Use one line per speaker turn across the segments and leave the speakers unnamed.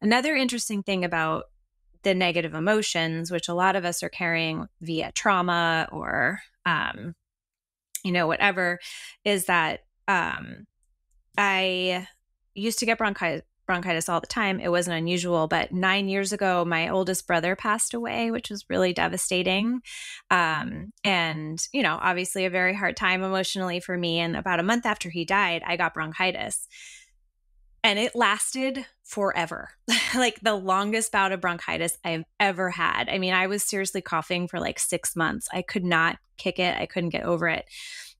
Another interesting thing about the negative emotions, which a lot of us are carrying via trauma or, um, you know, whatever, is that um, I used to get bronchitis, bronchitis all the time. It wasn't unusual, but nine years ago, my oldest brother passed away, which was really devastating. Um, and, you know, obviously a very hard time emotionally for me. And about a month after he died, I got bronchitis. And it lasted forever like the longest bout of bronchitis I've ever had. I mean, I was seriously coughing for like six months. I could not kick it, I couldn't get over it.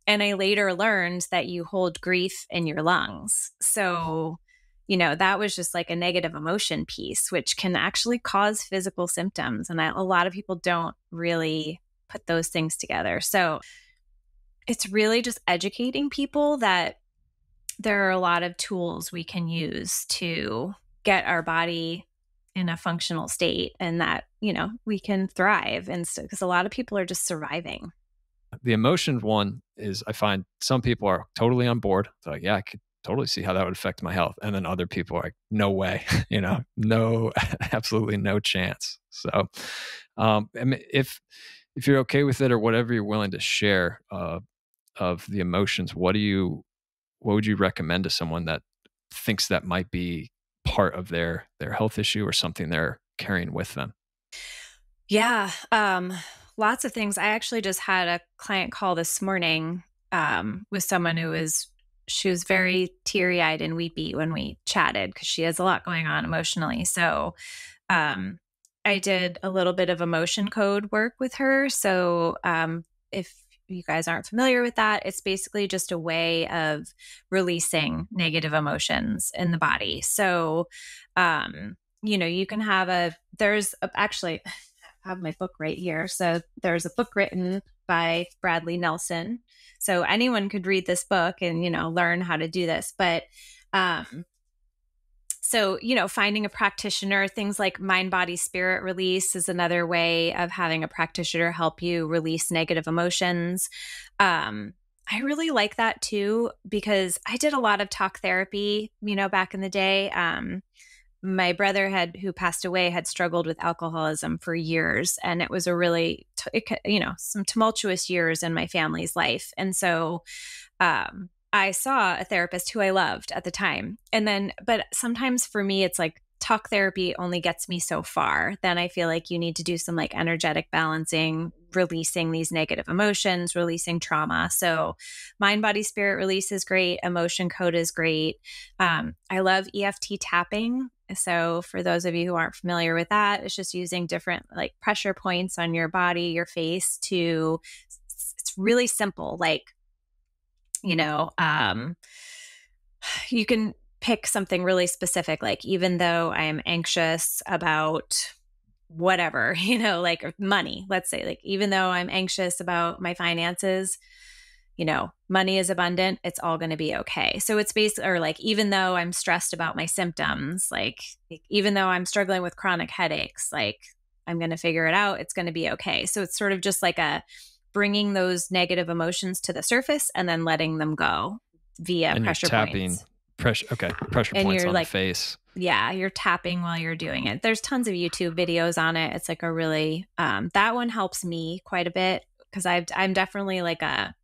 And I later learned that you hold grief in your lungs. So, you know, that was just like a negative emotion piece, which can actually cause physical symptoms. And I, a lot of people don't really put those things together. So it's really just educating people that there are a lot of tools we can use to get our body in a functional state and that, you know, we can thrive. And because a lot of people are just surviving.
The emotion one is I find some people are totally on board. They're like, yeah, I could totally see how that would affect my health. And then other people are like, no way, you know, no, absolutely no chance. So, um, I mean, if, if you're okay with it or whatever you're willing to share, uh, of the emotions, what do you, what would you recommend to someone that thinks that might be part of their, their health issue or something they're carrying with them?
Yeah. Um, lots of things. I actually just had a client call this morning um, with someone who was she was very teary eyed and weepy when we chatted because she has a lot going on emotionally. So, um, I did a little bit of emotion code work with her. So, um, if you guys aren't familiar with that, it's basically just a way of releasing negative emotions in the body. So, um, you know, you can have a, there's a, actually, I have my book right here. So, there's a book written by Bradley Nelson so anyone could read this book and, you know, learn how to do this. But, um, so, you know, finding a practitioner, things like mind, body, spirit release is another way of having a practitioner help you release negative emotions. Um, I really like that too because I did a lot of talk therapy, you know, back in the day. Um, my brother had who passed away had struggled with alcoholism for years and it was a really it, you know some tumultuous years in my family's life and so um, i saw a therapist who i loved at the time and then but sometimes for me it's like talk therapy only gets me so far then i feel like you need to do some like energetic balancing releasing these negative emotions releasing trauma so mind body spirit release is great emotion code is great um, i love eft tapping so, for those of you who aren't familiar with that, it's just using different like pressure points on your body, your face to, it's really simple. Like, you know, um, you can pick something really specific, like, even though I am anxious about whatever, you know, like money, let's say, like, even though I'm anxious about my finances, you know, money is abundant, it's all going to be okay. So it's basically, or like, even though I'm stressed about my symptoms, like, even though I'm struggling with chronic headaches, like, I'm going to figure it out, it's going to be okay. So it's sort of just like a bringing those negative emotions to the surface and then letting them go via
and
pressure
tapping
points.
pressure okay pressure and points on like, the face.
Yeah you're tapping while you're doing it. There's tons of youtube videos on it. It's like a really um, that one helps me quite a bit because i've i'm definitely like a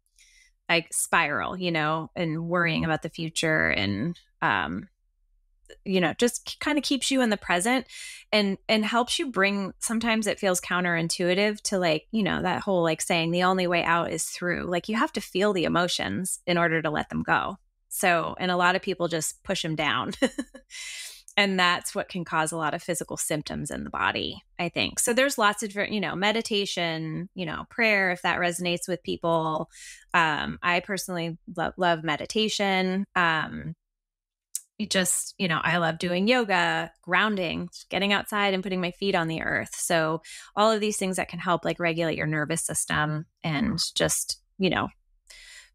like spiral, you know, and worrying about the future and um you know, just kind of keeps you in the present and and helps you bring sometimes it feels counterintuitive to like, you know, that whole like saying the only way out is through. Like you have to feel the emotions in order to let them go. So, and a lot of people just push them down. and that's what can cause a lot of physical symptoms in the body i think so there's lots of you know meditation you know prayer if that resonates with people um i personally love, love meditation um just you know i love doing yoga grounding getting outside and putting my feet on the earth. So all of these things that can help like regulate your nervous system and just you know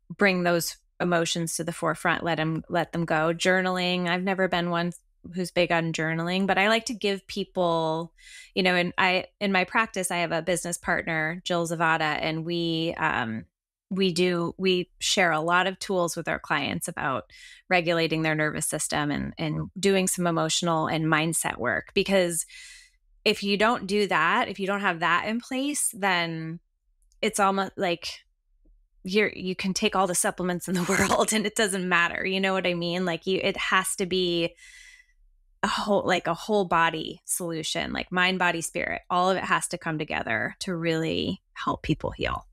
bring those emotions to the forefront let them let them go. Journaling i've never been one who's big on journaling, but I like to give people, you know, and I in my practice I have a business partner, Jill Zavada, and we um we do we share a lot of tools with our clients about regulating their nervous system and and doing some emotional and mindset work because if you don't do that if you don't have that in place then it's almost like you're you can take all the supplements in the world and it doesn't matter you know what i mean? Like you it has to be a whole like a whole body solution like mind body spirit all of it has to come together to really help people heal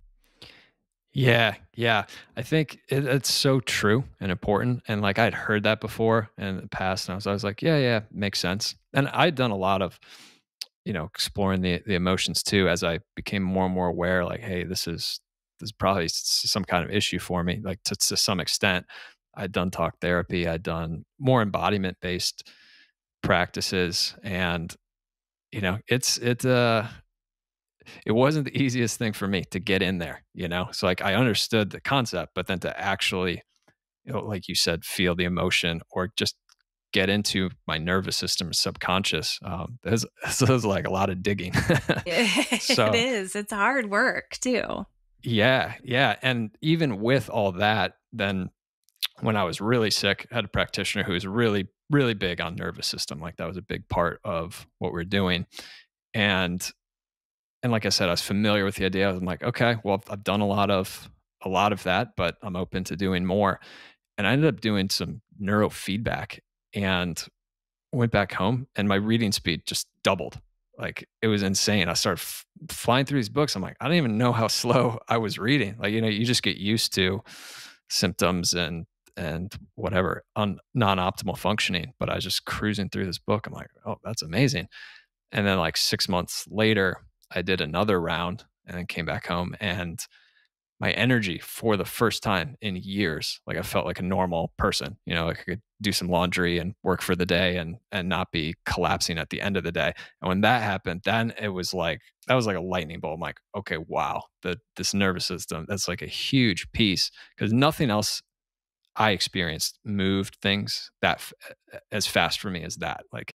yeah, yeah. I think it, it's so true and important. And like I'd heard that before in the past, and I was, I was like, yeah, yeah, makes sense. And I'd done a lot of, you know, exploring the the emotions too as I became more and more aware. Like, hey, this is this is probably some kind of issue for me. Like to to some extent, I'd done talk therapy. I'd done more embodiment based practices, and you know, it's it's uh it wasn't the easiest thing for me to get in there, you know? So like I understood the concept, but then to actually, you know, like you said, feel the emotion or just get into my nervous system subconscious um is like a lot of digging
so, it is it's hard work too
yeah yeah and even with all that then when i was really sick I had a practitioner who was really really big on nervous system like that was a big part of what we we're doing and and like I said, I was familiar with the idea. I'm like, okay, well, I've done a lot of a lot of that, but I'm open to doing more. And I ended up doing some neurofeedback and went back home, and my reading speed just doubled. Like it was insane. I started flying through these books. I'm like, I don't even know how slow I was reading. Like you know, you just get used to symptoms and and whatever on non-optimal functioning. But I was just cruising through this book. I'm like, oh, that's amazing. And then like six months later, I did another round and then came back home and my energy for the first time in years like i felt like a normal person you know i could do some laundry and work for the day and and not be collapsing at the end of the day. And when that happened then it was like that was like a lightning bolt. I'm like okay wow the this nervous system that's like a huge piece. Because nothing else i experienced moved things that f- as fast for me as that like